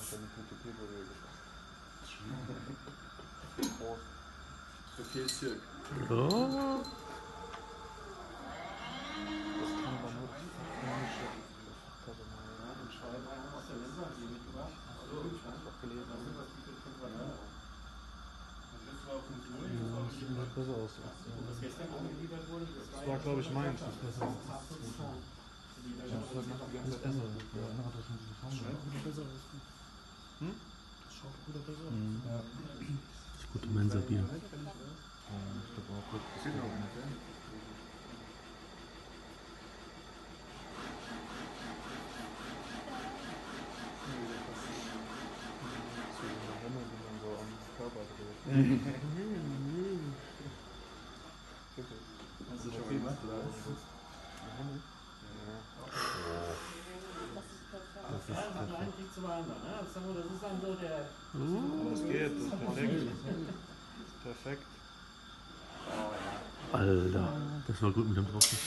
Ich habe eine gute Püree gemacht. Prost. Okay, Zirk. Oh. besser aus. Das war, glaube ich, meins. Das ist besser. Das ist besser. Das ist besser. Das ist besser. Das ist besser. Einem Krieg zum anderen. Ne? Das ist das ist dann so der. Aber es geht, das ist perfekt. Perfekt. Alter, das war gut mit dem Tropfen.